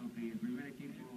anyone. FC Barcelona. Ok, el